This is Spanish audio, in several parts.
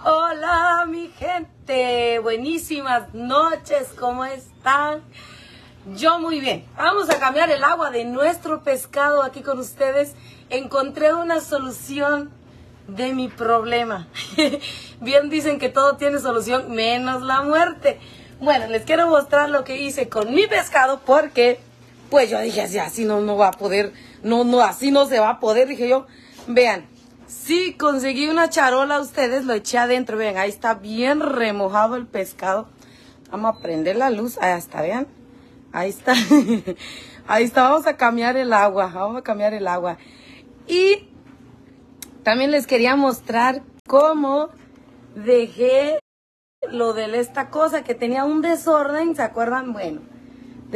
Hola mi gente, buenísimas noches, ¿cómo están? Yo muy bien. Vamos a cambiar el agua de nuestro pescado aquí con ustedes. Encontré una solución de mi problema. bien dicen que todo tiene solución menos la muerte. Bueno, les quiero mostrar lo que hice con mi pescado porque pues yo dije, así, no, no va a poder, no, no, así no se va a poder, dije yo. Vean, Sí, conseguí una charola ustedes, lo eché adentro, vean, ahí está bien remojado el pescado. Vamos a prender la luz, ahí está, vean. Ahí está, ahí está, vamos a cambiar el agua, vamos a cambiar el agua. Y también les quería mostrar cómo dejé lo de esta cosa que tenía un desorden, ¿se acuerdan? Bueno,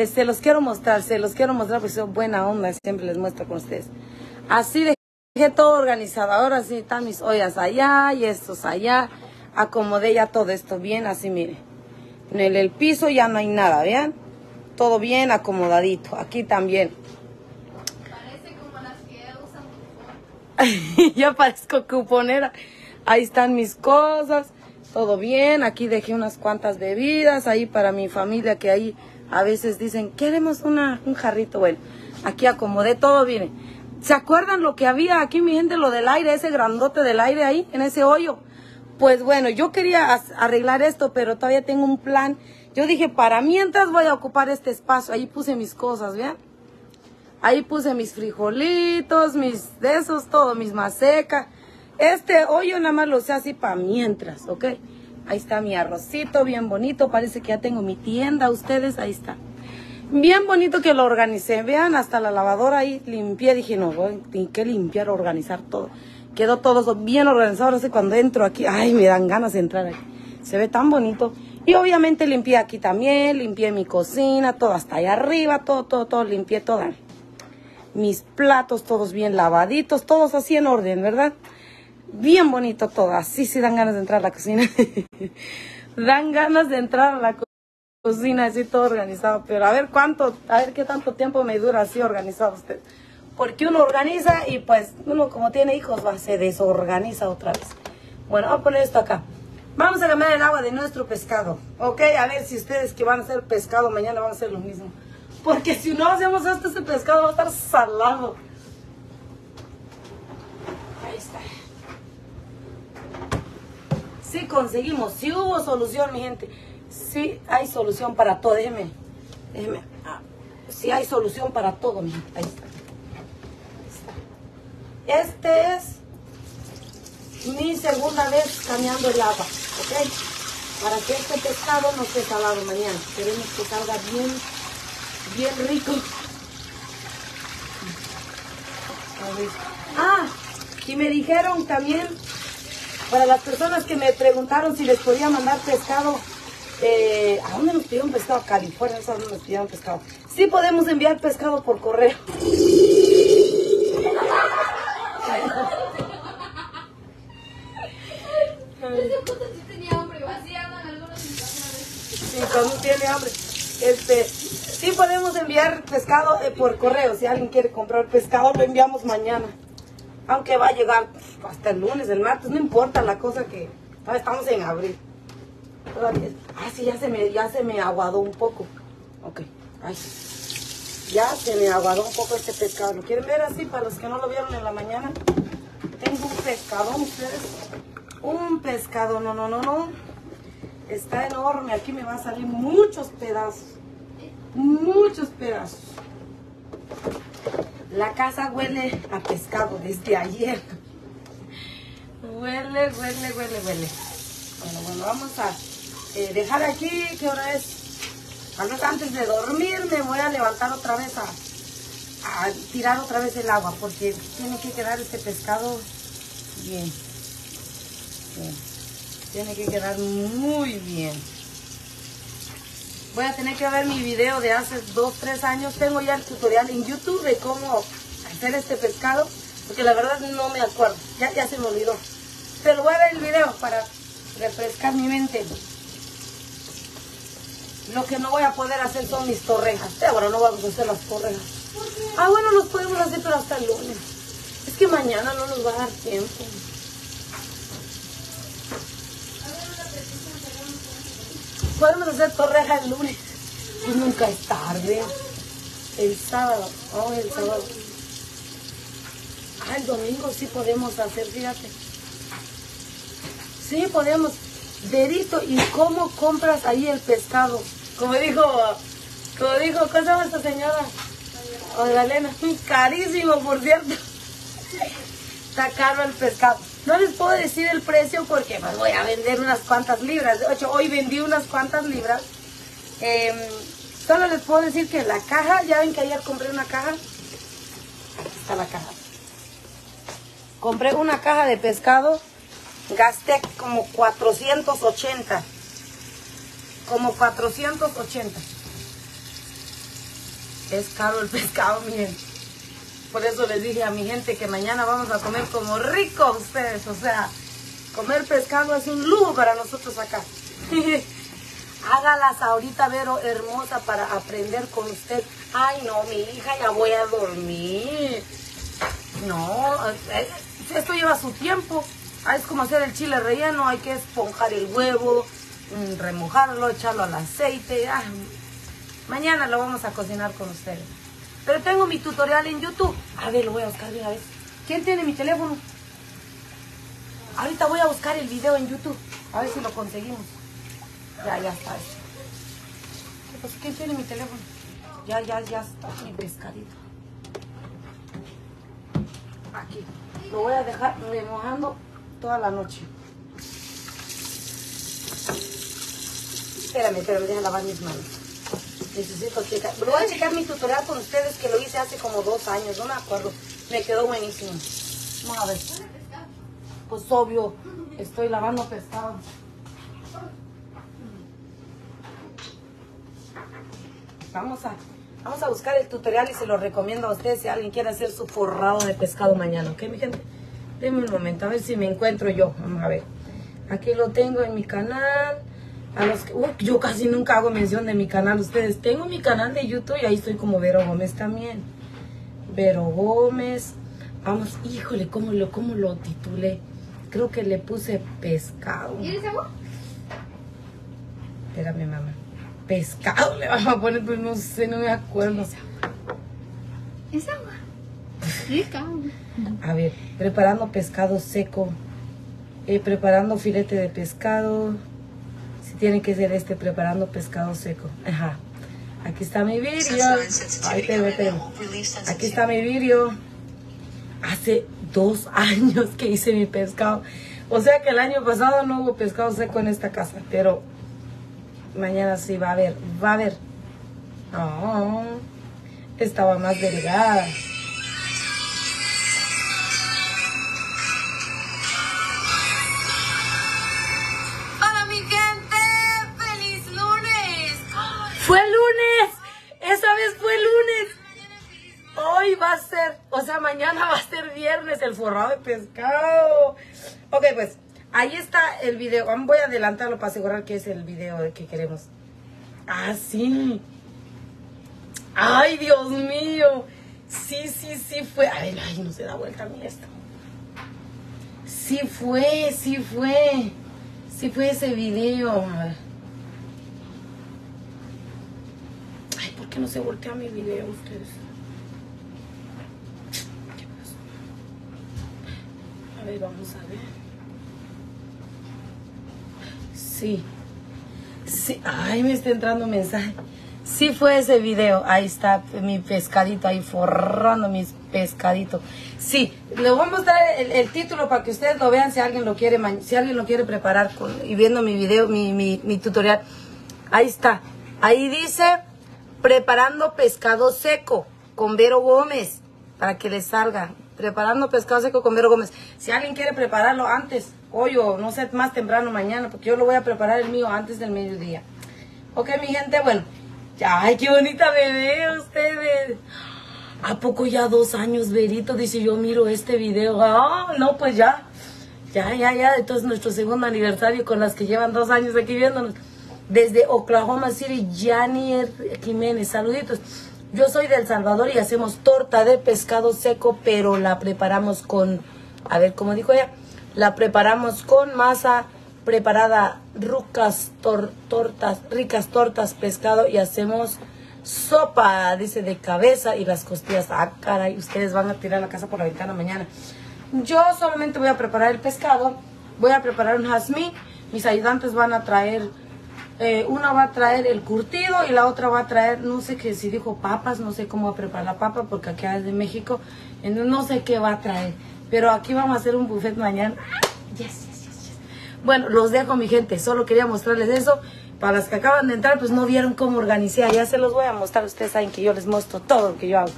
se los quiero mostrar, se los quiero mostrar porque soy buena onda, siempre les muestro con ustedes. Así de Dejé todo organizado. Ahora sí están mis ollas allá y estos allá. Acomodé ya todo esto bien, así mire. En el, piso ya no hay nada, ¿vean? Todo bien acomodadito. Aquí también. Parece como las que usan ya parezco cuponera. Ahí están mis cosas. Todo bien. Aquí dejé unas cuantas bebidas ahí para mi familia que ahí a veces dicen, queremos una, un jarrito. Bueno, aquí acomodé todo, bien. ¿Se acuerdan lo que había aquí, mi gente, lo del aire, ese grandote del aire ahí, en ese hoyo? Pues bueno, yo quería arreglar esto, pero todavía tengo un plan. Yo dije, para mientras voy a ocupar este espacio. Ahí puse mis cosas, ¿vean? Ahí puse mis frijolitos, mis de esos, todo, mis macecas. Este hoyo nada más lo sé así para mientras, ¿ok? Ahí está mi arrocito bien bonito. Parece que ya tengo mi tienda, ustedes, ahí está. Bien bonito que lo organicé. Vean, hasta la lavadora ahí limpié. Dije, no, voy que limpiar, organizar todo. Quedó todo bien organizado. Ahora cuando entro aquí, ay, me dan ganas de entrar aquí. Se ve tan bonito. Y obviamente limpié aquí también, limpié mi cocina, todo hasta allá arriba, todo, todo, todo, limpié todo. Mis platos todos bien lavaditos, todos así en orden, ¿verdad? Bien bonito todo, así sí dan ganas de entrar a la cocina. dan ganas de entrar a la cocina cocina así todo organizado, pero a ver cuánto, a ver qué tanto tiempo me dura así organizado usted. Porque uno organiza y pues uno como tiene hijos se desorganiza otra vez. Bueno, vamos a poner esto acá. Vamos a cambiar el agua de nuestro pescado, ¿ok? A ver si ustedes que van a hacer pescado mañana van a hacer lo mismo. Porque si no hacemos esto, ese pescado va a estar salado. Ahí está. Sí conseguimos, sí hubo solución, mi gente sí hay solución para todo. Déjeme, déjeme. Ah, sí hay solución para todo, Ahí está. Este es mi segunda vez cambiando el agua, ¿ok? Para que este pescado no esté salado mañana. Queremos que salga bien, bien rico. Ah, y me dijeron también, para las personas que me preguntaron si les podía mandar pescado eh, ¿A dónde nos pidieron pescado? A California, ¿a dónde nos pidieron pescado? Sí podemos enviar pescado por correo. Sí, cuando tiene hambre. Este, sí podemos enviar pescado eh, por correo. Si alguien quiere comprar pescado, lo enviamos mañana. Aunque va a llegar hasta el lunes, el martes, no importa la cosa que... Estamos en abril. Ah, sí, ya se me, ya se me aguadó un poco. Ok. Ay. Ya se me aguadó un poco este pescado. ¿Lo quieren ver así para los que no lo vieron en la mañana? Tengo un pescado, ustedes. Un pescado, no, no, no, no. Está enorme. Aquí me va a salir muchos pedazos. Muchos pedazos. La casa huele a pescado desde ayer. Huele, huele, huele, huele. Bueno, bueno, vamos a eh, dejar aquí, ¿qué hora es? Tal vez antes de dormir me voy a levantar otra vez a, tirar otra vez el agua porque tiene que quedar este pescado bien. Tiene que quedar muy bien. Voy a tener que ver mi video de hace 2, 3 años. Tengo ya el tutorial en YouTube de cómo hacer este pescado. Porque la verdad no me acuerdo. Ya, ya se me olvidó. Pero voy a ver el video para refrescar mi mente. Lo que no voy a poder hacer son mis torrejas. Ahora no vamos a hacer las torrejas. Ah, bueno, los podemos hacer, pero hasta el lunes. Es que mañana no nos va a dar tiempo. podemos hacer torreja el lunes. Pues nunca es tarde. El sábado, oh, el sábado. Ah, el domingo sí podemos hacer, fíjate. Sí, podemos. Dedito, ¿y cómo compras ahí el pescado? Como dijo, como dijo, ¿cómo se llama esta señora? Magdalena. Carísimo, por cierto. Está caro el pescado. No les puedo decir el precio porque pues, voy a vender unas cuantas libras. De hecho, hoy vendí unas cuantas libras. Em, solo les puedo decir que la caja, ya ven que ayer compré una caja. Aquí está la caja. Compré una caja de pescado. Gasté como 480. Como 480. Es caro el pescado, miren. Por eso les dije a mi gente que mañana vamos a comer como ricos ustedes. O sea, comer pescado es un lujo para nosotros acá. Hágalas ahorita, Vero, hermosa, para aprender con usted. Ay, no, mi hija, ya voy a dormir. No, eh, esto lleva su tiempo. Ah, es como hacer el chile relleno, hay que esponjar el huevo, remojarlo, echarlo al aceite. mañana lo vamos a cocinar con ustedes. Pero tengo mi tutorial en YouTube. A ver, lo voy a buscar de una vez. ¿Quién tiene mi teléfono? Ahorita voy a buscar el video en YouTube. A ver si lo conseguimos. Ya, ya está. Pues, ¿Quién tiene mi teléfono? Ya, ya, ya está mi pescadito. Aquí. Lo voy a dejar remojando toda la noche. Espérame, espérame, deja lavar mis manos. Necesito checar. Voy a checar mi tutorial con ustedes que lo hice hace como dos años, no me acuerdo. Me quedó buenísimo. Vamos a ver. Pues obvio, estoy lavando pescado. Vamos a, vamos a buscar el tutorial y se lo recomiendo a ustedes si alguien quiere hacer su forrado de pescado mañana, ¿ok, mi gente? Denme un momento, a ver si me encuentro yo. Vamos a ver. Aquí lo tengo en mi canal los yo casi nunca hago mención de mi canal. Ustedes, tengo mi canal de YouTube y ahí estoy como Vero Gómez también. Vero Gómez. Vamos, híjole, ¿cómo lo, cómo lo titulé? Creo que le puse pescado. ¿Quieres agua? Espérame, mamá. Pescado le vamos a poner, pero no sé, no me acuerdo. Es agua. Rica. A ver, preparando pescado seco. Eh, preparando filete de pescado tiene que ser este preparando pescado seco. Ajá. Aquí está mi vídeo. Aquí está mi vídeo. Hace dos años que hice mi pescado. O sea que el año pasado no hubo pescado seco en esta casa. Pero mañana sí va a haber. Va a haber. Oh, estaba más delgada. O sea, mañana va a ser viernes el forrado de pescado. Ok, pues ahí está el video. Voy a adelantarlo para asegurar que es el video de que queremos. Ah, sí. Ay, Dios mío. Sí, sí, sí fue. Ay, ay, no se da vuelta a mí esto. Sí fue, sí fue. Sí fue ese video. no se voltea mi video ustedes? ¿Qué pasó? A ver, vamos a ver. Sí. Sí. Ay, me está entrando un mensaje. Sí fue ese video. Ahí está mi pescadito ahí forrando mis pescaditos. Sí, le voy a mostrar el, título para que ustedes lo vean si alguien lo quiere, si alguien lo quiere preparar y viendo mi video, mi, mi, mi tutorial. Ahí está. Ahí dice Preparando pescado seco con Vero Gómez para que les salga. Preparando pescado seco con Vero Gómez. Si alguien quiere prepararlo antes, hoy o no sé, más temprano mañana, porque yo lo voy a preparar el mío antes del mediodía. Ok, mi gente, bueno. Ya, ay, qué bonita bebé ustedes. ¿A poco ya dos años, Verito? Dice, yo miro este video. Ah, no, pues ya. Ya, ya, ya. Entonces, nuestro segundo aniversario con las que llevan dos años aquí viéndonos. Desde Oklahoma City, Janier Jiménez, saluditos. Yo soy de El Salvador y hacemos torta de pescado seco, pero la preparamos con, a ver, ¿cómo dijo ella? La preparamos con masa preparada ricas tortas, ricas tortas, pescado y hacemos sopa, dice, de cabeza y las costillas. Ah, caray, ustedes van a tirar la casa por la ventana mañana. Yo solamente voy a preparar el pescado, voy a preparar un jazmín, mis ayudantes van a traer, eh, una va a traer el curtido y la otra va a traer, no sé qué, si dijo papas, no sé cómo va a preparar la papa porque aquí es de México, no sé qué va a traer, pero aquí vamos a hacer un buffet mañana. Yes, yes, yes, bueno, los dejo mi gente, solo quería mostrarles eso. Para las que acaban de entrar, pues no vieron cómo organizé, ya se los voy a mostrar, ustedes saben que yo les muestro todo lo que yo hago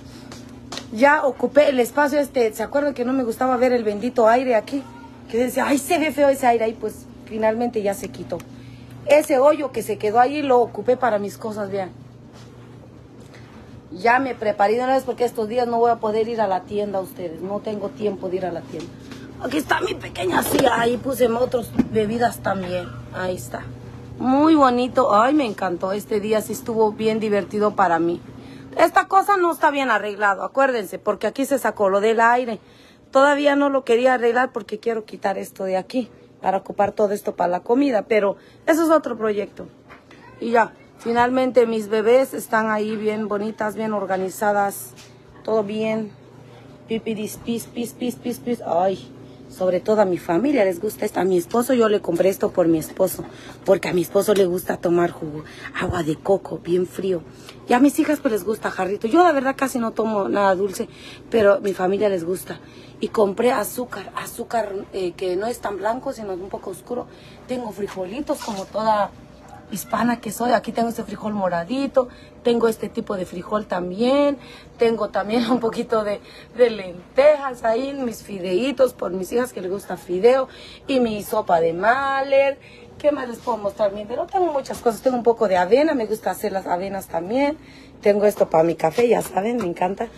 ya ocupé el espacio este, ¿se acuerdan que no me gustaba ver el bendito aire aquí? Que decía, ay, se ve feo ese aire ahí, pues finalmente ya se quitó. Ese hoyo que se quedó ahí lo ocupé para mis cosas, vean. Ya me preparé de una vez porque estos días no voy a poder ir a la tienda ustedes, no tengo tiempo de ir a la tienda. Aquí está mi pequeña silla, ahí puse otras bebidas también, ahí está. Muy bonito, ay me encantó, este día sí estuvo bien divertido para mí. Esta cosa no está bien arreglado, acuérdense, porque aquí se sacó lo del aire. Todavía no lo quería arreglar porque quiero quitar esto de aquí para ocupar todo esto para la comida, pero eso es otro proyecto. Y ya, finalmente mis bebés están ahí bien bonitas, bien organizadas, todo bien. Pipidis, pis, pis, pis, pis, pis. Ay, sobre todo a mi familia les gusta esto. A mi esposo yo le compré esto por mi esposo, porque a mi esposo le gusta tomar jugo, agua de coco, bien frío. Y a mis hijas pues les gusta jarrito. Yo la verdad casi no tomo nada dulce, pero a mi familia les gusta. Y compré azúcar, azúcar eh, que no es tan blanco, sino un poco oscuro. Tengo frijolitos como toda hispana que soy. Aquí tengo este frijol moradito, tengo este tipo de frijol también, tengo también un poquito de, lentejas ahí, mis fideitos por mis hijas que les gusta fideo y mi sopa de maler. ¿Qué más les puedo mostrar? Pero tengo muchas cosas. Tengo un poco de avena, me gusta hacer las avenas también. Tengo esto para mi café, ya saben, me encanta.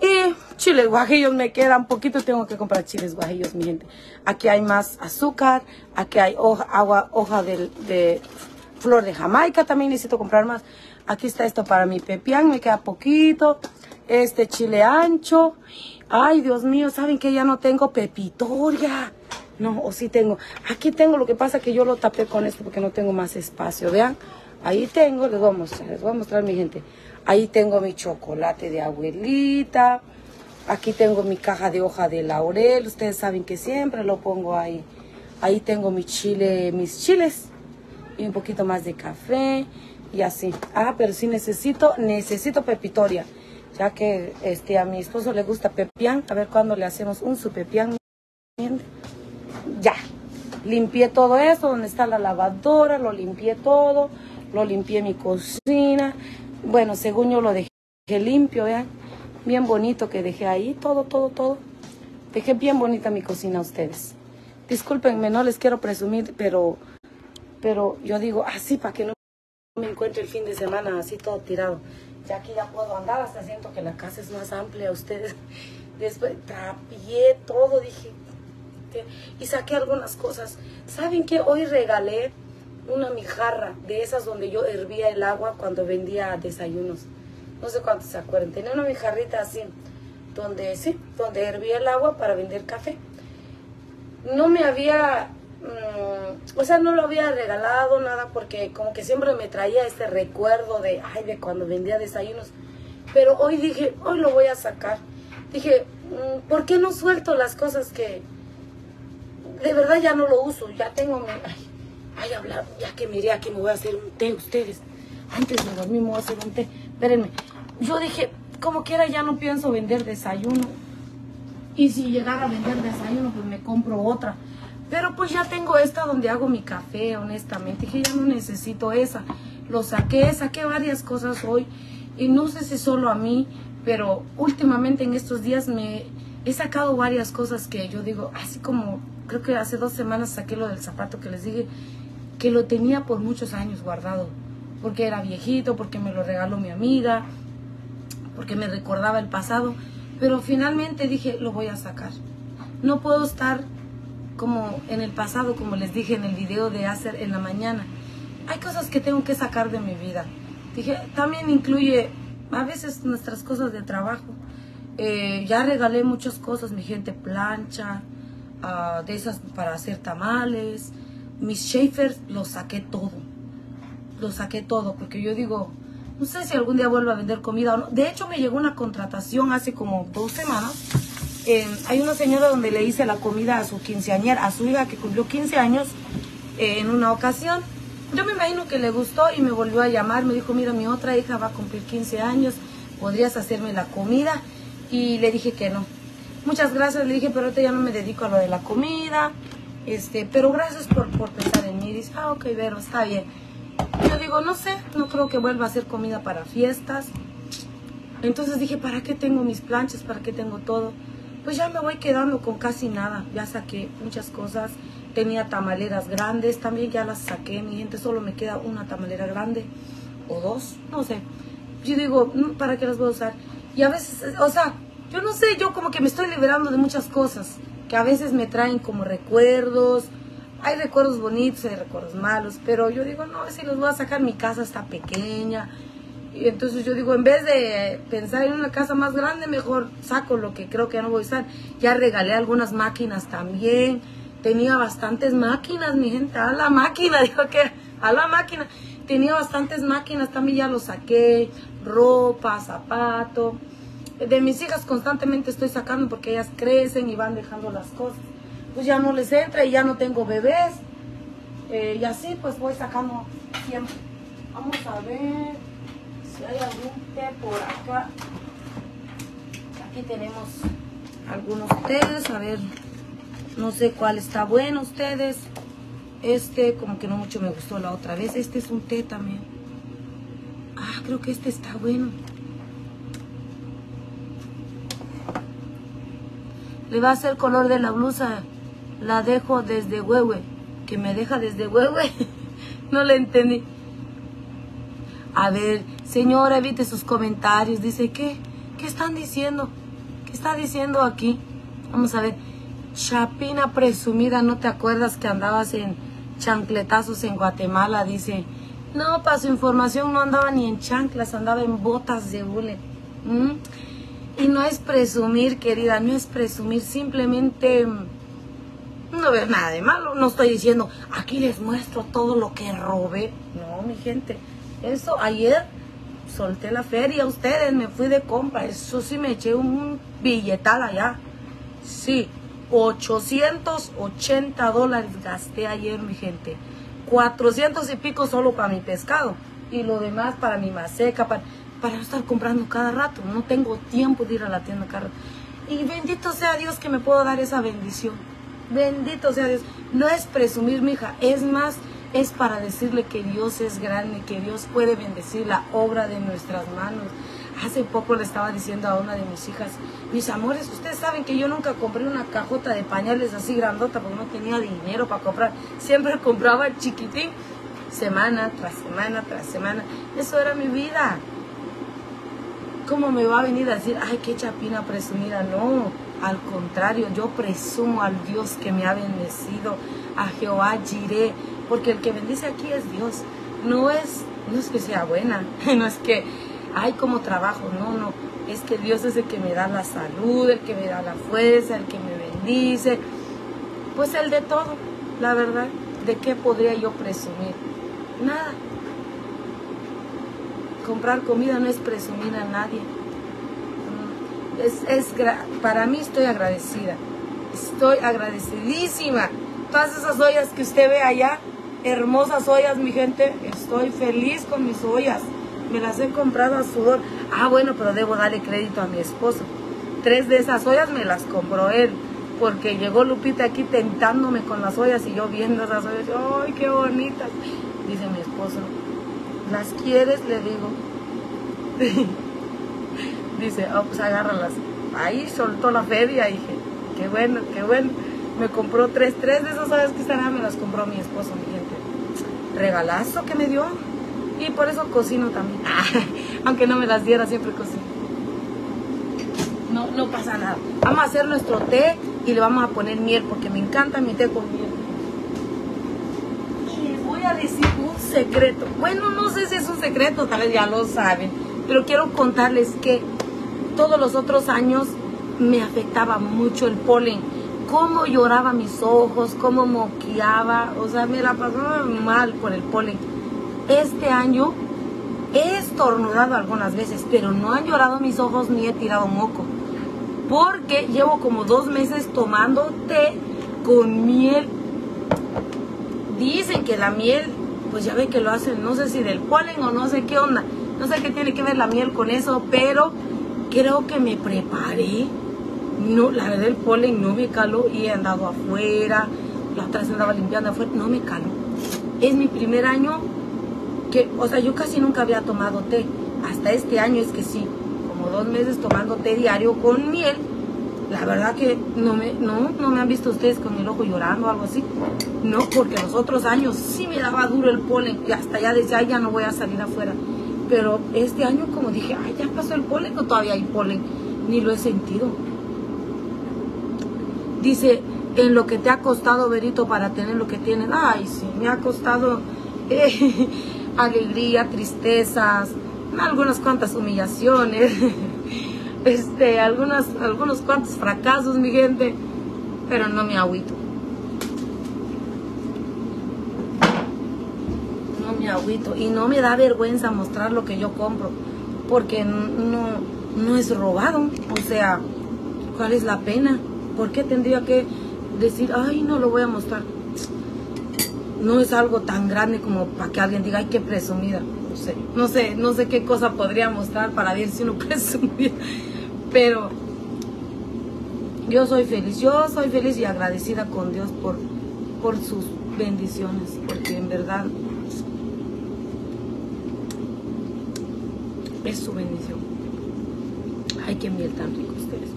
Y chiles guajillos me quedan poquito, tengo que comprar chiles guajillos, mi gente. Aquí hay más azúcar, aquí hay hoja, agua, hoja de, de flor de Jamaica también necesito comprar más. Aquí está esto para mi pepián, me queda poquito. Este chile ancho. Ay, Dios mío, ¿saben que ya no tengo pepitoria? No, o sí tengo. Aquí tengo, lo que pasa que yo lo tapé con esto porque no tengo más espacio. Vean, ahí tengo, les voy a mostrar, les voy a mostrar mi gente. Ahí tengo mi chocolate de abuelita. Aquí tengo mi caja de hoja de laurel. Ustedes saben que siempre lo pongo ahí. Ahí tengo mi chile, mis chiles y un poquito más de café y así. Ah, pero sí necesito, necesito pepitoria, ya que este a mi esposo le gusta pepián. A ver cuándo le hacemos un su pepián. Ya, limpié todo eso, donde está la lavadora, lo limpié todo, lo limpié mi cocina. Bueno, según yo lo dejé limpio, vean, bien bonito que dejé ahí, todo, todo, todo. Dejé bien bonita mi cocina a ustedes. Discúlpenme, no les quiero presumir, pero pero yo digo, así para que no me encuentre el fin de semana así todo tirado. Ya que ya puedo andar, hasta siento que la casa es más amplia ustedes. Después trapié todo, dije, y saqué algunas cosas. ¿Saben qué? Hoy regalé una mijarra de esas donde yo hervía el agua cuando vendía desayunos. No sé cuántos se acuerdan. Tenía una mijarrita así, donde sí, donde hervía el agua para vender café. No me había Mm, o sea, no lo había regalado nada porque como que siempre me traía este recuerdo de, ay, de cuando vendía desayunos. Pero hoy dije, hoy lo voy a sacar. Dije, mm, ¿por qué no suelto las cosas que de verdad ya no lo uso? Ya tengo mi... Ay, ay hablar, ya que miré aquí me voy a hacer un té ustedes. Antes de dormir me voy a hacer un té. Espérenme. Yo dije, como quiera ya no pienso vender desayuno. Y si llegara a vender desayuno, pues me compro otra. Pero pues ya tengo esta donde hago mi café, honestamente, que ya no necesito esa. Lo saqué, saqué varias cosas hoy y no sé si solo a mí, pero últimamente en estos días me he sacado varias cosas que yo digo, así como creo que hace dos semanas saqué lo del zapato que les dije, que lo tenía por muchos años guardado, porque era viejito, porque me lo regaló mi amiga, porque me recordaba el pasado, pero finalmente dije, lo voy a sacar. No puedo estar como en el pasado, como les dije en el video de hacer en la mañana. Hay cosas que tengo que sacar de mi vida. Dije, también incluye a veces nuestras cosas de trabajo. Eh, ya regalé muchas cosas, mi gente, plancha, ah, de esas para hacer tamales, mis Schaefer los saqué todo. Los saqué todo, porque yo digo, no sé si algún día vuelvo a vender comida o no. De hecho, me llegó una contratación hace como dos semanas. Eh, hay una señora donde le hice la comida a su quinceañera, a su hija que cumplió 15 años eh, en una ocasión. Yo me imagino que le gustó y me volvió a llamar. Me dijo, mira, mi otra hija va a cumplir 15 años, ¿podrías hacerme la comida? Y le dije que no. Muchas gracias, le dije, pero ahorita ya no me dedico a lo de la comida. Este, pero gracias por, por pensar en mí. Dice, ah, ok, Vero, está bien. Yo digo, no sé, no creo que vuelva a hacer comida para fiestas. Entonces dije, ¿para qué tengo mis planchas? ¿Para qué tengo todo? Pues ya me voy quedando con casi nada. Ya saqué muchas cosas. Tenía tamaleras grandes, también ya las saqué. Mi gente, solo me queda una tamalera grande o dos, no sé. Yo digo, mm, ¿para qué las voy a usar? Y a veces, o sea, yo no sé, yo como que me estoy liberando de muchas cosas que a veces me traen como recuerdos hay recuerdos bonitos, hay recuerdos malos, pero yo digo, no, si los voy a sacar, mi casa está pequeña. Y entonces yo digo, en vez de pensar en una casa más grande, mejor saco lo que creo que ya no voy a usar. Ya regalé algunas máquinas también. Tenía bastantes máquinas, mi gente, a la máquina, dijo que a la máquina. Tenía bastantes máquinas, también ya los saqué, ropa, zapato. De mis hijas constantemente estoy sacando porque ellas crecen y van dejando las cosas pues ya no les entra y ya no tengo bebés. Eh, y así pues voy sacando siempre. Vamos a ver si hay algún té por acá. Aquí tenemos algunos tés, a ver, no sé cuál está bueno ustedes. Este como que no mucho me gustó la otra vez. Este es un té también. Ah, creo que este está bueno. Le va a hacer color de la blusa la dejo desde huehue. Que me deja desde huehue. no le entendí. A ver, señora, evite sus comentarios. Dice, ¿qué? ¿Qué están diciendo? ¿Qué está diciendo aquí? Vamos a ver. Chapina presumida, ¿no te acuerdas que andabas en chancletazos en Guatemala? Dice, no, para su información no andaba ni en chanclas, andaba en botas de hule. ¿Mm? Y no es presumir, querida, no es presumir, simplemente no veo nada de malo. No estoy diciendo, aquí les muestro todo lo que robé. No, mi gente. Eso ayer solté la feria a ustedes, me fui de compra. Eso sí me eché un billetal allá. Sí, 880 dólares gasté ayer, mi gente. 400 y pico solo para mi pescado. Y lo demás para mi maseca, para, para estar comprando cada rato. No tengo tiempo de ir a la tienda cada. Y bendito sea Dios que me puedo dar esa bendición. Bendito sea Dios. No es presumir, mi hija, es más, es para decirle que Dios es grande, que Dios puede bendecir la obra de nuestras manos. Hace poco le estaba diciendo a una de mis hijas, mis amores, ustedes saben que yo nunca compré una cajota de pañales así grandota porque no tenía dinero para comprar. Siempre compraba chiquitín, semana tras semana tras semana. Eso era mi vida. ¿Cómo me va a venir a decir, ay, qué chapina presumida? No, al contrario, yo presumo al Dios que me ha bendecido, a Jehová Jiré, porque el que bendice aquí es Dios. No es, no es que sea buena, no es que hay como trabajo, no, no. Es que Dios es el que me da la salud, el que me da la fuerza, el que me bendice. Pues el de todo, la verdad. ¿De qué podría yo presumir? Nada. Comprar comida no es presumir a nadie es, es, para mí estoy agradecida. Estoy agradecidísima. Todas esas ollas que usted ve allá, hermosas ollas, mi gente, estoy feliz con mis ollas. Me las he comprado a sudor. Ah, bueno, pero debo darle crédito a mi esposo. Tres de esas ollas me las compró él. Porque llegó Lupita aquí tentándome con las ollas y yo viendo esas ollas. ¡Ay, qué bonitas! Dice mi esposo. ¿Las quieres? Le digo. dice, oh, pues agárralas. Ahí soltó la feria y dije, qué bueno, qué bueno. Me compró tres, tres de esas aves que están, me las compró mi esposo, mi gente. Regalazo que me dio. Y por eso cocino también. Aunque no me las diera, siempre cocino. No, no pasa nada. Vamos a hacer nuestro té y le vamos a poner miel porque me encanta mi té con miel. Voy a decir un secreto. Bueno, no sé si es un secreto, tal vez ya lo saben. Pero quiero contarles que todos los otros años me afectaba mucho el polen. cómo lloraba mis ojos, cómo moqueaba, o sea, me la pasaba mal por el polen. Este año he estornudado algunas veces, pero no han llorado mis ojos ni he tirado moco. Porque llevo como dos meses tomando té con miel. Dicen que la miel, pues ya ve que lo hacen, no sé si del polen o no sé qué onda. No sé qué tiene que ver la miel con eso, pero creo que me preparé. No, la verdad el polen no me caló y he andado afuera. La otra vez andaba limpiando afuera, no me caló. Es mi primer año que, o sea, yo casi nunca había tomado té. Hasta este año es que sí, como dos meses tomando té diario con miel. La verdad que no me, no, no me han visto ustedes con el ojo llorando o algo así. No, porque los otros años sí me daba duro el polen y hasta ya decía, ya no voy a salir afuera. Pero este año como dije, ay, ya pasó el polen o todavía hay polen. Ni lo he sentido. Dice, en lo que te ha costado, Berito, para tener lo que tienes. Ay, sí, me ha costado... Eh, alegría, tristezas, algunas cuantas humillaciones, este, algunas, algunos cuantos fracasos, mi gente, pero no me agüito. No me agüito y no me da vergüenza mostrar lo que yo compro, porque no, no es robado, o sea, ¿cuál es la pena? ¿Por qué tendría que decir, ay, no lo voy a mostrar? no es algo tan grande como para que alguien diga, ay, qué presumida. No sé, no sé, no sé qué cosa podría mostrar para ver si uno presumida. Pero yo soy feliz, yo soy feliz y agradecida con Dios por, por sus bendiciones, porque en verdad es su bendición. Ay, qué miel tan rico ustedes.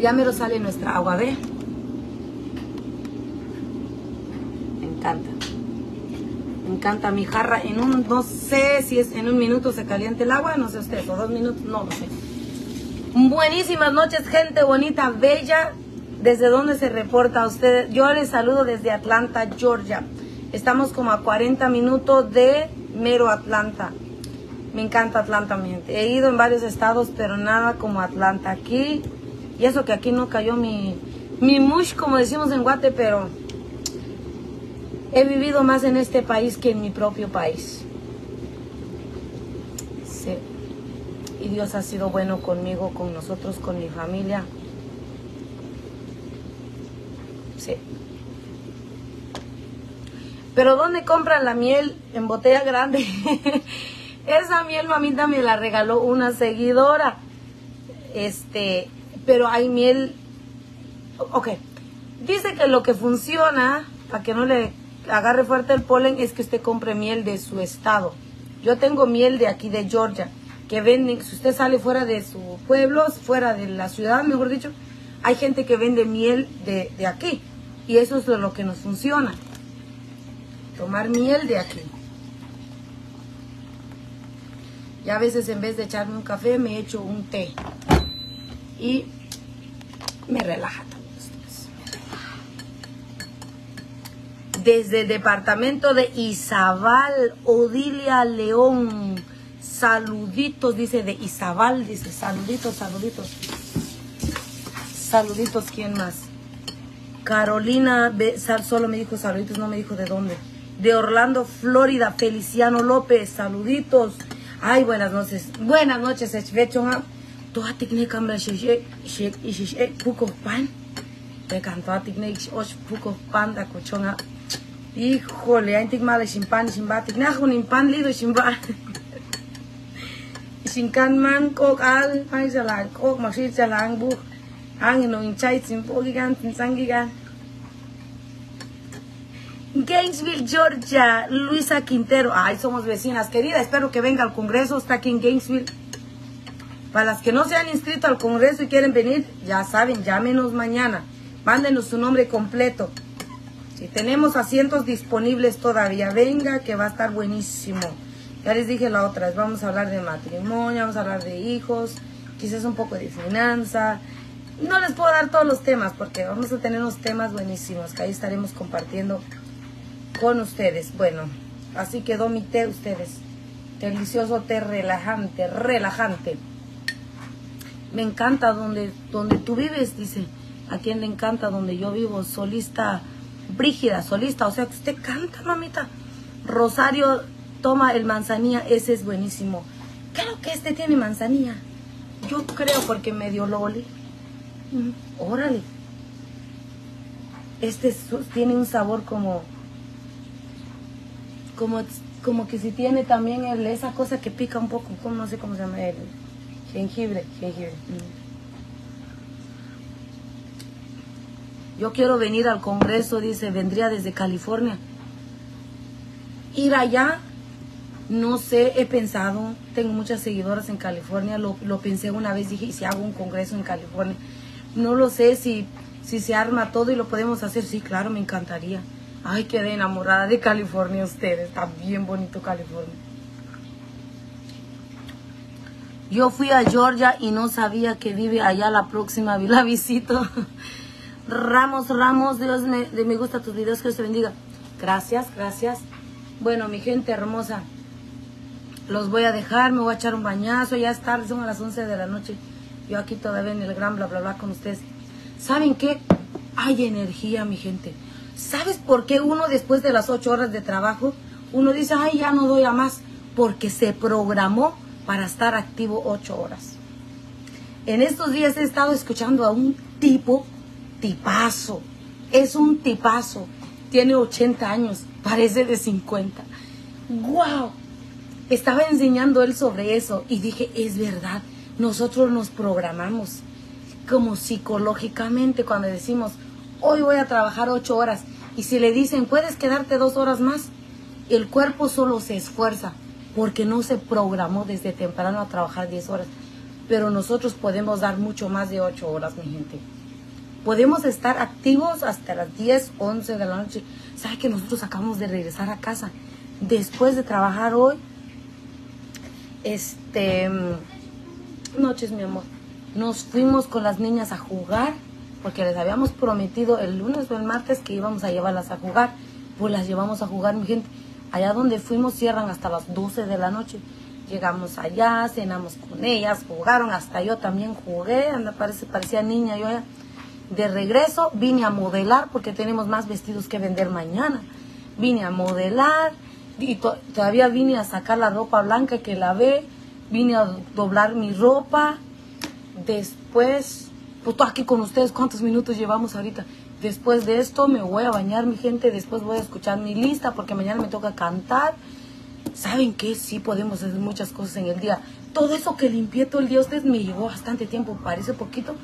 Ya mero sale nuestra agua, ¿ve? Me encanta. Me encanta mi jarra. En un, no sé si es en un minuto se calienta el agua, no sé usted, o dos minutos, no lo sé. Buenísimas noches, gente bonita, bella. ¿Desde dónde se reporta usted? Yo les saludo desde Atlanta, Georgia. Estamos como a 40 minutos de mero Atlanta. Me encanta Atlanta, mi gente. He ido en varios estados, pero nada como Atlanta. Aquí y eso que aquí no cayó mi, mi mush, como decimos en Guate, pero he vivido más en este país que en mi propio país. Sí. Y Dios ha sido bueno conmigo, con nosotros, con mi familia. Sí. Pero ¿dónde compran la miel? En botella grande. Esa miel mamita me la regaló una seguidora. Este, pero hay miel, ok, dice que lo que funciona, para que no le agarre fuerte el polen, es que usted compre miel de su estado. Yo tengo miel de aquí, de Georgia, que venden, si usted sale fuera de su pueblo, fuera de la ciudad, mejor dicho, hay gente que vende miel de, de aquí. Y eso es lo que nos funciona. Tomar miel de aquí. Y a veces en vez de echarme un café, me echo un té. Y me relaja Desde el departamento de Izabal, Odilia León. Saluditos, dice de Izabal, dice saluditos, saluditos. Saluditos, ¿quién más? Carolina, solo me dijo saluditos, no me dijo de dónde. De Orlando, Florida, Feliciano López, saluditos. Ay, buenas noches. Buenas noches, toa tikne kamra shishe shek ishishe puko pan te canto tikne osh puko pan da cochona híjole hay tik mala sin pan sin bat tikne un pan lido sin bat sin kan man kok al ai salat kok maksi salang bu chai sin po gigan sin sangigan Gainesville, Georgia, Luisa Quintero. Ay, somos vecinas, querida. Espero que venga al Congreso. Está aquí en Gainesville. Para las que no se han inscrito al Congreso y quieren venir, ya saben, llámenos mañana. Mándenos su nombre completo. Si tenemos asientos disponibles todavía, venga que va a estar buenísimo. Ya les dije la otra vez, vamos a hablar de matrimonio, vamos a hablar de hijos, quizás un poco de finanza. No les puedo dar todos los temas porque vamos a tener unos temas buenísimos que ahí estaremos compartiendo con ustedes. Bueno, así quedó mi té ustedes. Delicioso té relajante, relajante. Me encanta donde, donde tú vives, dice. ¿A quién le encanta donde yo vivo? Solista Brígida, solista. O sea, que usted canta, mamita. Rosario toma el manzanilla, ese es buenísimo. Creo que este tiene manzanilla. Yo creo porque me dio órale. Este tiene un sabor como como como que si tiene también el, esa cosa que pica un poco, como no sé cómo se llama el jengibre, jengibre. Yo quiero venir al Congreso, dice, vendría desde California. Ir allá, no sé, he pensado, tengo muchas seguidoras en California, lo, lo pensé una vez, dije, si hago un Congreso en California? No lo sé si, si se arma todo y lo podemos hacer, sí, claro, me encantaría. Ay, quedé enamorada de California ustedes. Está bien bonito California. Yo fui a Georgia y no sabía que vive allá la próxima. La visito. Ramos, Ramos, Dios me, me gusta tus videos, que se bendiga. Gracias, gracias. Bueno, mi gente hermosa, los voy a dejar, me voy a echar un bañazo, ya es tarde, son a las 11 de la noche. Yo aquí todavía en el gran bla bla bla con ustedes. ¿Saben qué? Hay energía, mi gente. ¿Sabes por qué uno después de las ocho horas de trabajo, uno dice, ay, ya no doy a más? Porque se programó para estar activo ocho horas. En estos días he estado escuchando a un tipo, tipazo, es un tipazo, tiene 80 años, parece de 50. ¡Wow! Estaba enseñando él sobre eso y dije, es verdad, nosotros nos programamos como psicológicamente cuando decimos, hoy voy a trabajar ocho horas. Y si le dicen, puedes quedarte dos horas más, el cuerpo solo se esfuerza porque no se programó desde temprano a trabajar diez horas. Pero nosotros podemos dar mucho más de ocho horas, mi gente. Podemos estar activos hasta las 10, 11 de la noche. ¿Sabe que nosotros acabamos de regresar a casa? Después de trabajar hoy, este, noches, mi amor, nos fuimos con las niñas a jugar porque les habíamos prometido el lunes o el martes que íbamos a llevarlas a jugar. Pues las llevamos a jugar, mi gente. Allá donde fuimos cierran hasta las 12 de la noche. Llegamos allá, cenamos con ellas, jugaron, hasta yo también jugué, anda, parece, parecía niña yo ya. De regreso vine a modelar porque tenemos más vestidos que vender mañana. Vine a modelar y todavía vine a sacar la ropa blanca que lavé, vine a doblar mi ropa. Después pues aquí con ustedes, ¿cuántos minutos llevamos ahorita? Después de esto me voy a bañar, mi gente, después voy a escuchar mi lista porque mañana me toca cantar. ¿Saben qué? Sí podemos hacer muchas cosas en el día. Todo eso que limpié todo el día, ustedes me llevó bastante tiempo, parece poquito,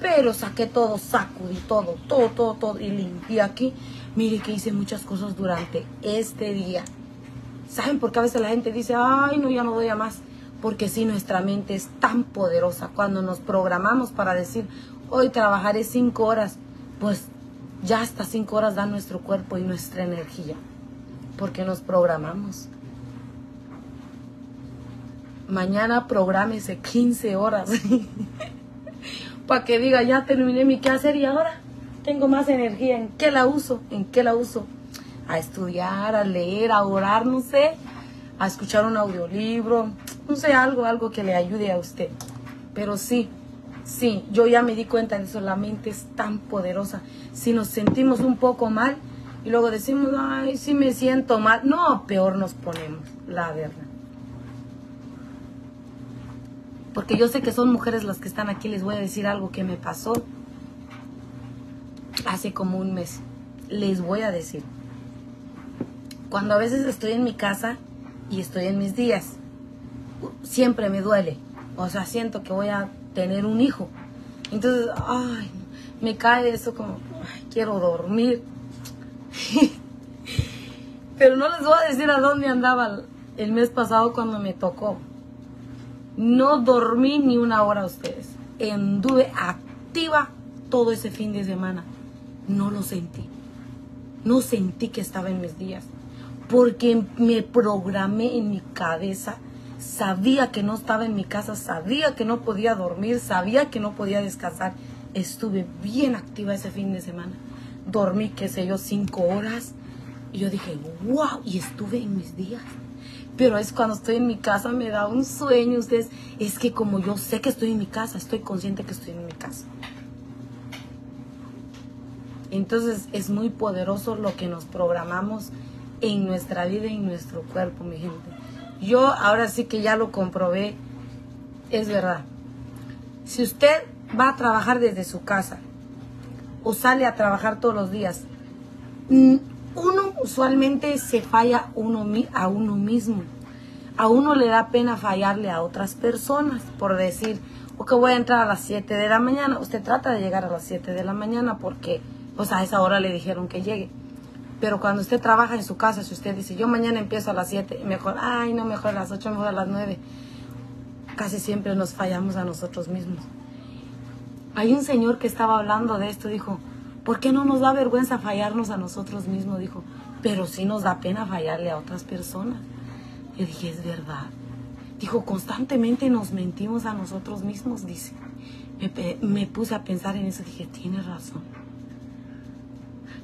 pero saqué todo, sacudí todo, todo, todo, todo y limpié aquí. Mire que hice muchas cosas durante este día. ¿Saben por qué a veces la gente dice, ay, no, ya no doy a más? Porque si nuestra mente es tan poderosa, cuando nos programamos para decir, hoy trabajaré cinco horas, pues ya hasta cinco horas da nuestro cuerpo y nuestra energía, porque nos programamos. Mañana prográmese 15 horas para que diga, ya terminé mi quehacer y ahora tengo más energía. ¿En qué la uso? ¿En qué la uso? A estudiar, a leer, a orar, no sé, a escuchar un audiolibro, no sé, algo, algo que le ayude a usted. Pero sí, sí, yo ya me di cuenta de eso, la mente es tan poderosa. Si nos sentimos un poco mal y luego decimos, ay, sí me siento mal, no, peor nos ponemos, la verdad. Porque yo sé que son mujeres las que están aquí, les voy a decir algo que me pasó hace como un mes. Les voy a decir. Cuando a veces estoy en mi casa y estoy en mis días, siempre me duele. O sea, siento que voy a tener un hijo. Entonces, ay, me cae eso como, quiero dormir. Pero no les voy a decir a dónde andaba el mes pasado cuando me tocó. No dormí ni una hora a ustedes. Anduve activa todo ese fin de semana. No lo sentí. No sentí que estaba en mis días. Porque me programé en mi cabeza Sabía que no estaba en mi casa, sabía que no podía dormir, sabía que no podía descansar. Estuve bien activa ese fin de semana. Dormí, qué sé yo, cinco horas. Y yo dije, wow, y estuve en mis días. Pero es cuando estoy en mi casa, me da un sueño. Ustedes, es que como yo sé que estoy en mi casa, estoy consciente que estoy en mi casa. Entonces es muy poderoso lo que nos programamos en nuestra vida y en nuestro cuerpo, mi gente. Yo ahora sí que ya lo comprobé, es verdad. Si usted va a trabajar desde su casa o sale a trabajar todos los días, mm, uno usualmente se falla uno, a uno mismo. A uno le da pena fallarle a otras personas por decir, que voy a entrar a las 7 de la mañana. Usted trata de llegar a las 7 de la mañana porque pues a esa hora le dijeron que llegue. Pero cuando usted trabaja en su casa, si usted dice, yo mañana empiezo a las 7, mejor, ay, no, mejor a las 8, mejor a las 9, casi siempre nos fallamos a nosotros mismos. Hay un señor que estaba hablando de esto, dijo, ¿por qué no nos da vergüenza fallarnos a nosotros mismos? Dijo, pero sí nos da pena fallarle a otras personas. Yo dije, es verdad. Dijo, constantemente nos mentimos a nosotros mismos, dice. Me, me puse a pensar en eso, dije, tiene razón.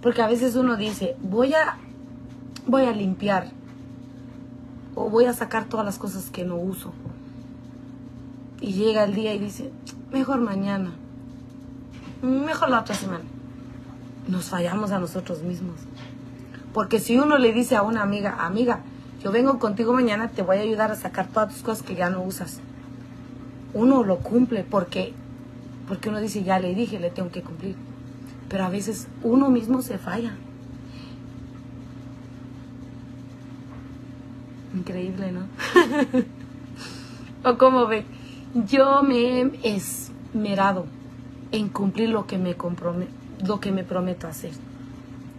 Porque a veces uno dice, voy a, voy a limpiar o voy a sacar todas las cosas que no uso. Y llega el día y dice, mejor mañana, mejor la otra semana. Nos fallamos a nosotros mismos. Porque si uno le dice a una amiga, amiga, yo vengo contigo mañana, te voy a ayudar a sacar todas tus cosas que ya no usas. Uno lo cumple porque, porque uno dice, ya le dije, le tengo que cumplir pero a veces uno mismo se falla. Increíble, ¿no? o como ve, yo me he esmerado en cumplir lo que me lo que me prometo hacer.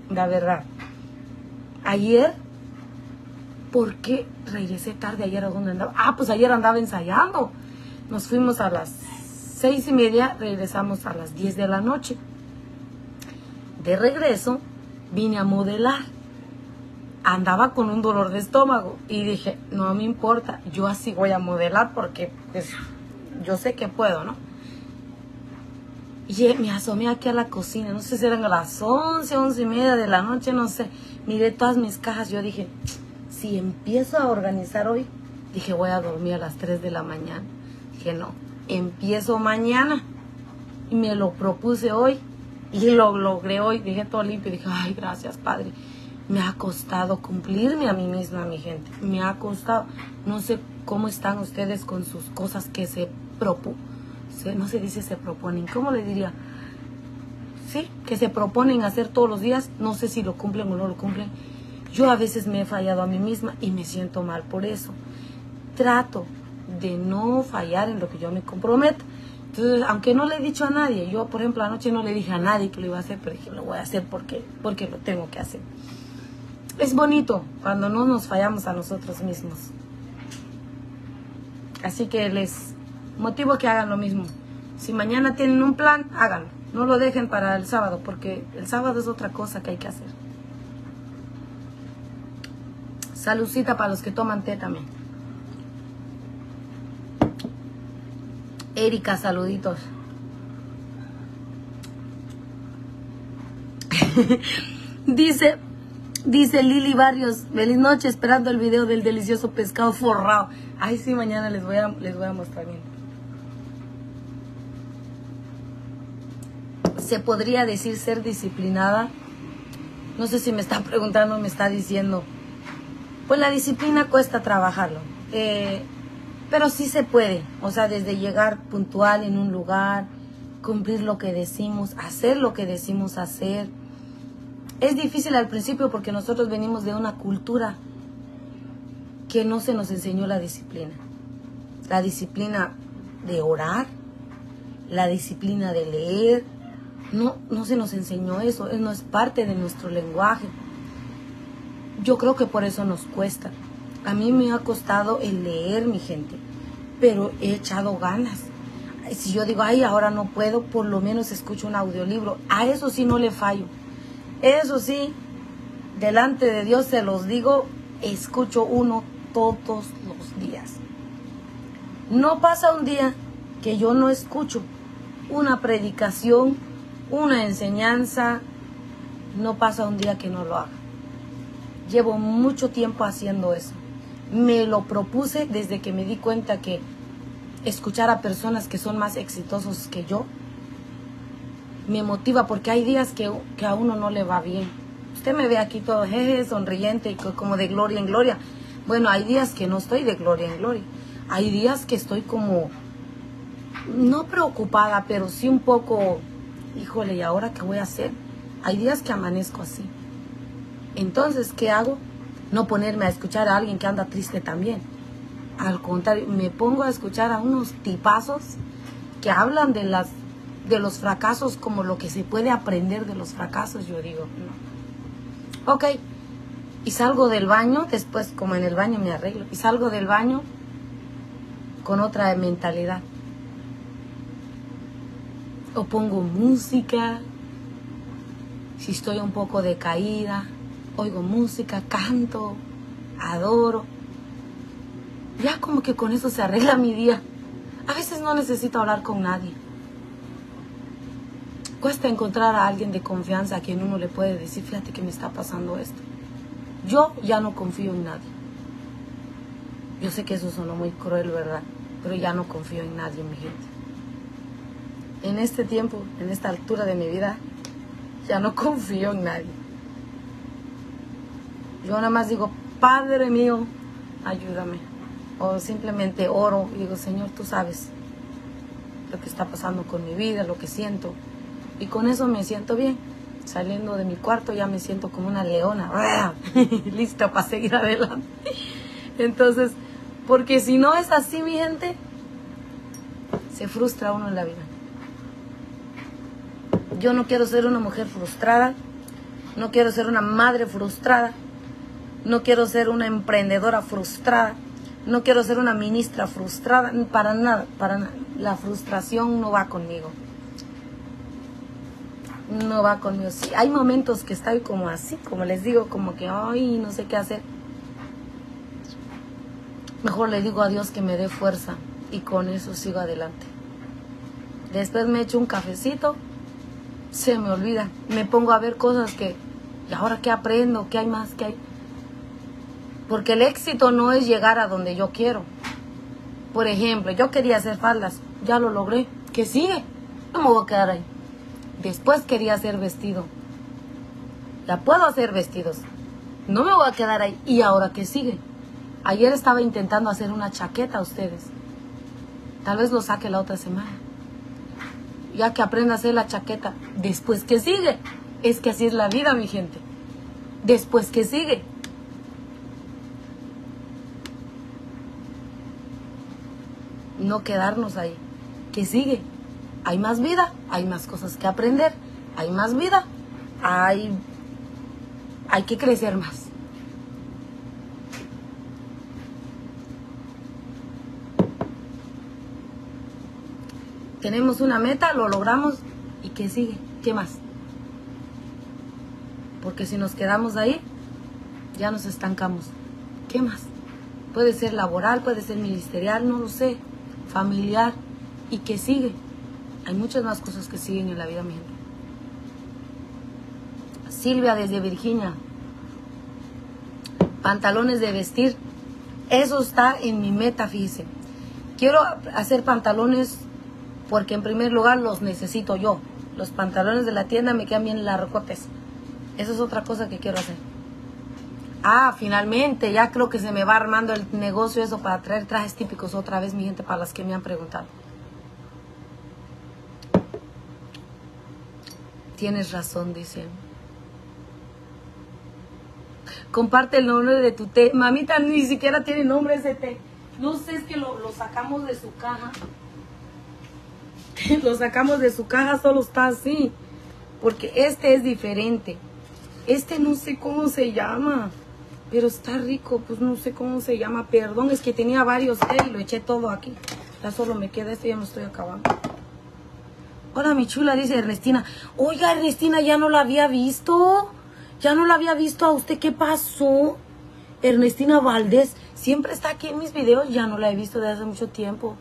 La verdad. Ayer, ¿por qué regresé tarde ayer a donde andaba? Ah, pues ayer andaba ensayando. Nos fuimos a las seis y media, regresamos a las diez de la noche de regreso vine a modelar. Andaba con un dolor de estómago y dije, no me importa, yo así voy a modelar porque pues, yo sé que puedo, ¿no? Y me asomé aquí a la cocina, no sé si eran a las 11, 11 y media de la noche, no sé. Miré todas mis cajas, yo dije, si empiezo a organizar hoy, dije, voy a dormir a las 3 de la mañana. Dije, no, empiezo mañana. Y me lo propuse hoy y lo logré hoy, dije todo limpio, dije, ay, gracias, Padre. Me ha costado cumplirme a mí misma, mi gente. Me ha costado. No sé cómo están ustedes con sus cosas que se proponen. No se dice se proponen. ¿Cómo le diría? Sí, que se proponen hacer todos los días. No sé si lo cumplen o no lo cumplen. Yo a veces me he fallado a mí misma y me siento mal por eso. Trato de no fallar en lo que yo me comprometo. Entonces, aunque no le he dicho a nadie, yo por ejemplo anoche no le dije a nadie que lo iba a hacer, pero dije lo voy a hacer porque, porque lo tengo que hacer. Es bonito cuando no nos fallamos a nosotros mismos. Así que les motivo que hagan lo mismo. Si mañana tienen un plan, háganlo. No lo dejen para el sábado, porque el sábado es otra cosa que hay que hacer. Saludcita para los que toman té también. Erika, saluditos. dice, dice Lili Barrios, feliz noche esperando el video del delicioso pescado forrado. Ay, sí, mañana les voy a, les voy a mostrar bien. Se podría decir ser disciplinada. No sé si me está preguntando, me está diciendo. Pues la disciplina cuesta trabajarlo. Eh, pero sí se puede, o sea, desde llegar puntual en un lugar, cumplir lo que decimos, hacer lo que decimos hacer. Es difícil al principio porque nosotros venimos de una cultura que no se nos enseñó la disciplina. La disciplina de orar, la disciplina de leer, no, no se nos enseñó eso, no es parte de nuestro lenguaje. Yo creo que por eso nos cuesta. A mí me ha costado el leer, mi gente, pero he echado ganas. Si yo digo, ay, ahora no puedo, por lo menos escucho un audiolibro. A eso sí no le fallo. Eso sí, delante de Dios se los digo, escucho uno todos los días. No pasa un día que yo no escucho una predicación, una enseñanza, no pasa un día que no lo haga. Llevo mucho tiempo haciendo eso me lo propuse desde que me di cuenta que escuchar a personas que son más exitosos que yo me motiva porque hay días que, que a uno no le va bien. Usted me ve aquí todo jeje, sonriente y como de gloria en gloria. Bueno, hay días que no estoy de gloria en gloria. Hay días que estoy como, no preocupada, pero sí un poco, híjole, ¿y ahora qué voy a hacer? Hay días que amanezco así. Entonces, ¿qué hago? No ponerme a escuchar a alguien que anda triste también. Al contrario, me pongo a escuchar a unos tipazos que hablan de las de los fracasos como lo que se puede aprender de los fracasos, yo digo, no. Ok, y salgo del baño, después como en el baño me arreglo, y salgo del baño con otra mentalidad. O pongo música, si estoy un poco decaída, oigo música, canto, adoro. Ya como que con eso se arregla mi día. A veces no necesito hablar con nadie. Cuesta encontrar a alguien de confianza a quien uno le puede decir, fíjate que me está pasando esto. Yo ya no confío en nadie. Yo sé que eso sonó muy cruel, ¿verdad? Pero ya no confío en nadie, mi gente. En este tiempo, en esta altura de mi vida, ya no confío en nadie. Yo nada más digo, Padre mío, ayúdame. O simplemente oro y digo, Señor, tú sabes lo que está pasando con mi vida, lo que siento. Y con eso me siento bien saliendo de mi cuarto ya me siento como una leona, lista para seguir adelante. Entonces, porque si no es así, mi gente, se frustra uno en la vida. Yo no quiero ser una mujer frustrada, no quiero ser una madre frustrada, no quiero ser una emprendedora frustrada, no quiero ser una ministra frustrada, para nada, para nada. La frustración no va conmigo no va conmigo. Sí, hay momentos que estoy como así, como les digo, como que, ay, no sé qué hacer. Mejor le digo a Dios que me dé fuerza y con eso sigo adelante. Después me echo un cafecito, se me olvida. Me pongo a ver cosas que, ¿y ahora qué aprendo? ¿Qué hay más? ¿Qué hay? Porque el éxito no es llegar a donde yo quiero. Por ejemplo, yo quería hacer faldas, ya lo logré. ¿Qué sigue? No me voy a quedar ahí. Después quería hacer vestido. Ya puedo hacer vestidos. No me voy a quedar ahí. ¿Y ahora qué sigue? Ayer estaba intentando hacer una chaqueta a ustedes. Tal vez lo saque la otra semana. Ya que aprenda a hacer la chaqueta. Después qué sigue? Es que así es la vida, mi gente. Después qué sigue? No quedarnos ahí. ¿Qué sigue? hay más vida, hay más cosas que aprender, hay más vida, hay, hay que crecer más. Tenemos una meta, lo logramos y ¿qué sigue? ¿Qué más? Porque si nos quedamos ahí, ya nos estancamos. ¿Qué más? Puede ser laboral, puede ser ministerial, no lo sé, familiar. ¿Y qué sigue? Hay muchas más cosas que siguen en la vida, mi Silvia desde Virginia. Pantalones de vestir. Eso está en mi meta, fíjese. Quiero hacer pantalones porque en primer lugar los necesito yo. Los pantalones de la tienda me quedan bien largotes. Eso es otra cosa que quiero hacer. Ah, finalmente, ya creo que se me va armando el negocio eso para traer trajes típicos otra vez, mi gente, para las que me han preguntado. Tienes razón, dice. Comparte el nombre de tu té. Mamita, ni siquiera tiene nombre ese té. No sé, es que lo, lo sacamos de su caja. lo sacamos de su caja, solo está así. Porque este es diferente. Este no sé cómo se llama. Pero está rico, pues no sé cómo se llama. Perdón, es que tenía varios té y lo eché todo aquí. Ya solo me queda este, ya no estoy acabando. Hola, mi chula, dice Ernestina. Oiga, Ernestina, ya no la había visto. Ya no la había visto a usted. ¿Qué pasó? Ernestina Valdés. Siempre está aquí en mis videos. Ya no la he visto desde hace mucho tiempo.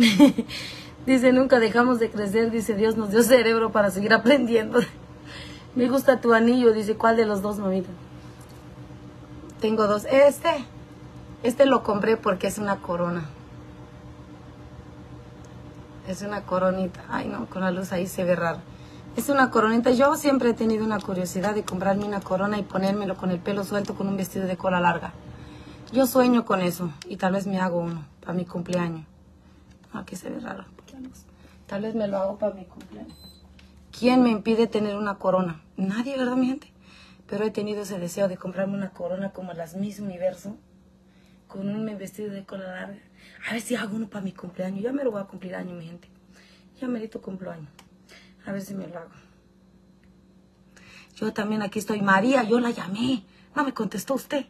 dice, nunca dejamos de crecer, dice, Dios nos dio cerebro para seguir aprendiendo. Me gusta tu anillo, dice, ¿cuál de los dos, mamita? Tengo dos. Este, este lo compré porque es una corona. Es una coronita. Ay, no, con la luz ahí se ve raro. Es una coronita. Yo siempre he tenido una curiosidad de comprarme una corona y ponérmelo con el pelo suelto con un vestido de cola larga. Yo sueño con eso y tal vez me hago uno para mi cumpleaños. Aquí se ve raro. Tal vez me lo hago para mi cumpleaños. ¿Quién me impide tener una corona? Nadie, ¿verdad, mi gente? Pero he tenido ese deseo de comprarme una corona como las Miss Universo, con un vestido de cola larga. A ver si hago uno para mi cumpleaños. Ya me lo voy a cumplir año, mi gente. Ya merito cumpleaños. A ver si me lo hago. Yo también aquí estoy. María, yo la llamé. No me contestó usted.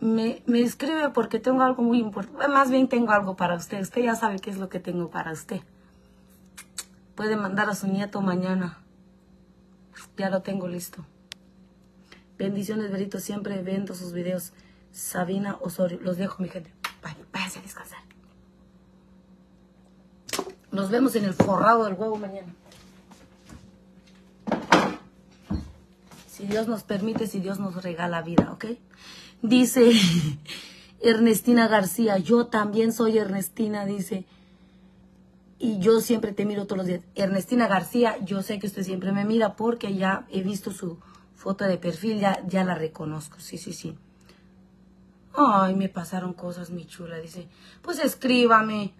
Me, me escribe porque tengo algo muy importante. Más bien tengo algo para usted. Usted ya sabe qué es lo que tengo para usted. Puede mandar a su nieto mañana. Ya lo tengo listo. Bendiciones, Berito. Siempre vendo sus videos. Sabina Osorio. Los dejo, mi gente. Bye, a descansar. Nos vemos en el forrado del huevo mañana. Si Dios nos permite, si Dios nos regala vida, ¿ok? Dice Ernestina García, yo también soy Ernestina, dice y yo siempre te miro todos los días. Ernestina García, yo sé que usted siempre me mira porque ya he visto su foto de perfil, ya, ya la reconozco, sí, sí, sí. Ay, me pasaron cosas, mi chula, dice. Pues escríbame,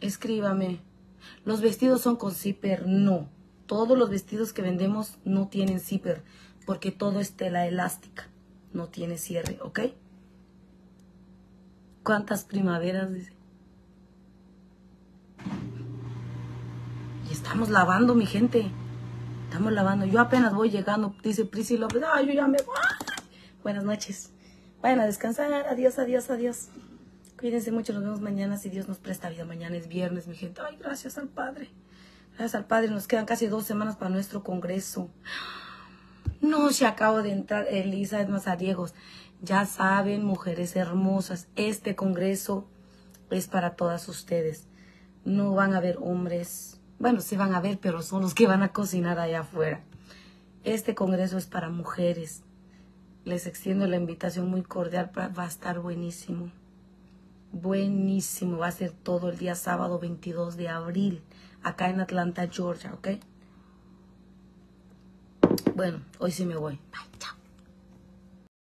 escríbame. Los vestidos son con zipper, no. Todos los vestidos que vendemos no tienen zipper, porque todo es tela elástica, no tiene cierre, ¿ok? ¿Cuántas primaveras, dice? estamos lavando, mi gente. Estamos lavando. Yo apenas voy llegando, dice Prisi López. Ay, yo ya me voy. Buenas noches. Vayan a descansar. Adiós, adiós, adiós. Cuídense mucho. Nos vemos mañana si Dios nos presta vida. Mañana es viernes, mi gente. Ay, gracias al Padre. Gracias al Padre. Nos quedan casi dos semanas para nuestro congreso. No, se acabo de entrar Elisa Mazariegos. Ya saben, mujeres hermosas, este congreso es para todas ustedes. No van a ver hombres bueno, se van a ver, pero son los que van a cocinar allá afuera. Este congreso es para mujeres. Les extiendo la invitación muy cordial, va a estar buenísimo. Buenísimo, va a ser todo el día sábado 22 de abril, acá en Atlanta, Georgia, ¿ok? Bueno, hoy sí me voy. Bye, chao.